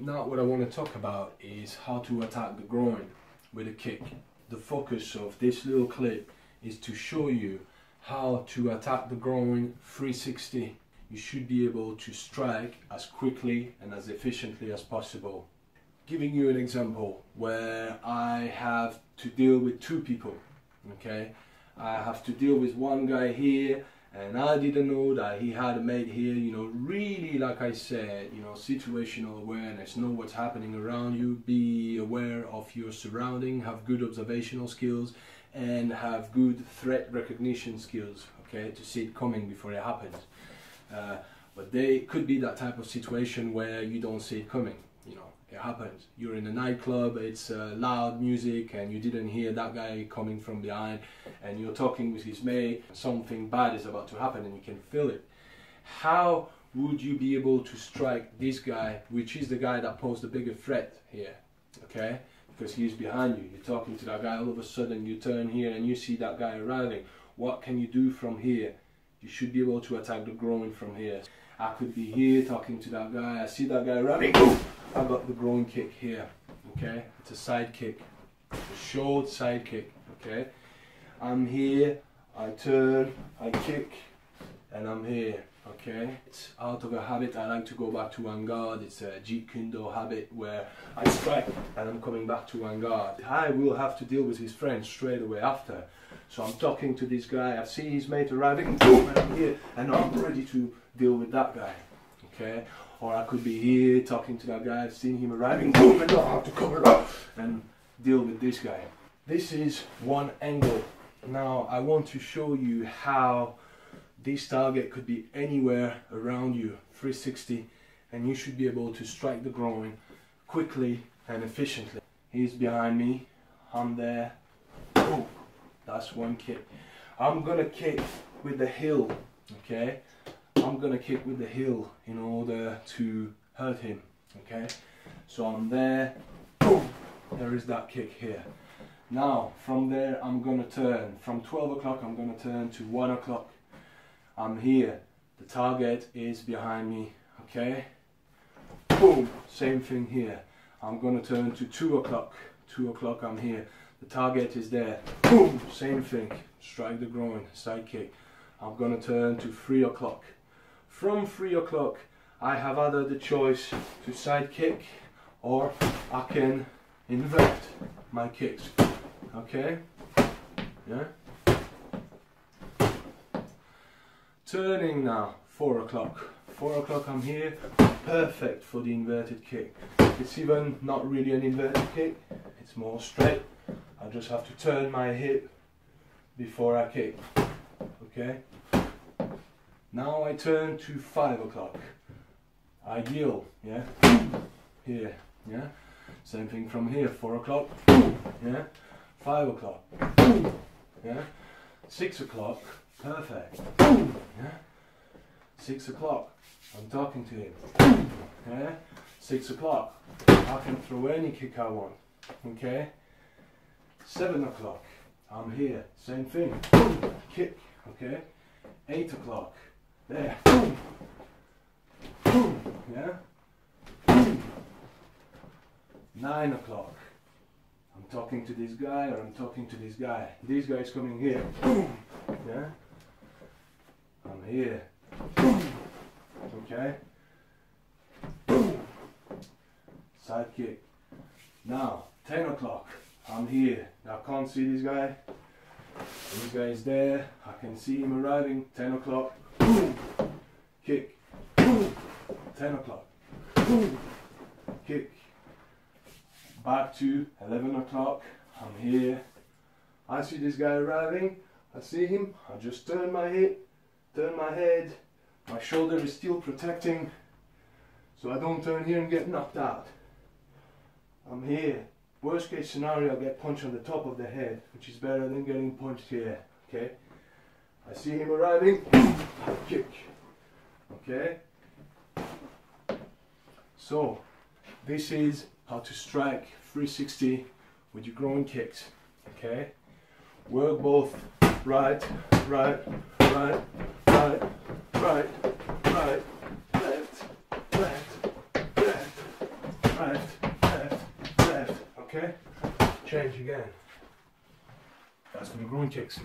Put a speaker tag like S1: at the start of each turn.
S1: Now what I want to talk about is how to attack the groin with a kick. The focus of this little clip is to show you how to attack the groin 360. You should be able to strike as quickly and as efficiently as possible. Giving you an example where I have to deal with two people, okay? I have to deal with one guy here and I didn't know that he had a mate here, you know, really, like I said, you know, situational awareness, know what's happening around you, be aware of your surrounding, have good observational skills, and have good threat recognition skills, okay, to see it coming before it happens. Uh, but they could be that type of situation where you don't see it coming, you know, it happens. You're in a nightclub, it's uh, loud music, and you didn't hear that guy coming from behind, and you're talking with his mate, something bad is about to happen, and you can feel it. How would you be able to strike this guy, which is the guy that posed the bigger threat here? Okay? Because he's behind you. You're talking to that guy, all of a sudden you turn here and you see that guy arriving. What can you do from here? You should be able to attack the groin from here. I could be here talking to that guy, I see that guy running, I got the groin kick here, okay? It's a side kick, it's a short side kick, okay? I'm here, I turn, I kick, and I'm here, okay? It's out of a habit, I like to go back to one guard, it's a Jeet Kune habit where I strike and I'm coming back to one guard. I will have to deal with his friend straight away after. So I'm talking to this guy, I see his mate arriving, boom, and I'm here, and I'm ready to deal with that guy, okay? Or I could be here talking to that guy, I've seen him arriving, boom, and I have to cover up and deal with this guy. This is one angle. Now I want to show you how this target could be anywhere around you, 360, and you should be able to strike the groin quickly and efficiently. He's behind me, I'm there, boom. That's one kick. I'm gonna kick with the heel, okay? I'm gonna kick with the heel in order to hurt him, okay? So I'm there, boom, there is that kick here. Now, from there, I'm gonna turn. From 12 o'clock, I'm gonna turn to one o'clock. I'm here. The target is behind me, okay? Boom, same thing here. I'm gonna turn to two o'clock. Two o'clock, I'm here. The target is there. Boom! Same thing. Strike the groin, side kick. I'm gonna turn to three o'clock. From three o'clock, I have either the choice to side kick or I can invert my kicks. Okay? Yeah? Turning now, four o'clock. Four o'clock I'm here, perfect for the inverted kick. It's even not really an inverted kick, it's more straight. I just have to turn my hip before I kick. Okay? Now I turn to five o'clock. I yield, yeah? Here, yeah? Same thing from here, four o'clock, yeah? Five o'clock, yeah? Six o'clock, perfect, yeah? Six o'clock, I'm talking to him, yeah? Six o'clock, I can throw any kick I want, okay? Seven o'clock, I'm here, same thing, boom, kick, okay? Eight o'clock, there, boom, boom, yeah? Boom. Nine o'clock, I'm talking to this guy or I'm talking to this guy. This guy is coming here, boom, yeah? I'm here, boom, okay? Boom, side kick. Now, 10 o'clock, I'm here. I can't see this guy. This guy is there. I can see him arriving. 10 o'clock. Boom. Kick. Boom. 10 o'clock. Boom. Kick. Back to 11 o'clock. I'm here. I see this guy arriving. I see him. I just turn my head. Turn my head. My shoulder is still protecting. So I don't turn here and get knocked out. I'm here. Worst case scenario, I get punched on the top of the head, which is better than getting punched here. Okay? I see him arriving, kick. Okay? So, this is how to strike 360 with your groin kicks. Okay? Work both right, right, right, right, right, right, left, left, left, left. Okay? Change again. That's for the groin kicks.